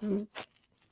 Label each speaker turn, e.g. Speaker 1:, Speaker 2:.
Speaker 1: 嗯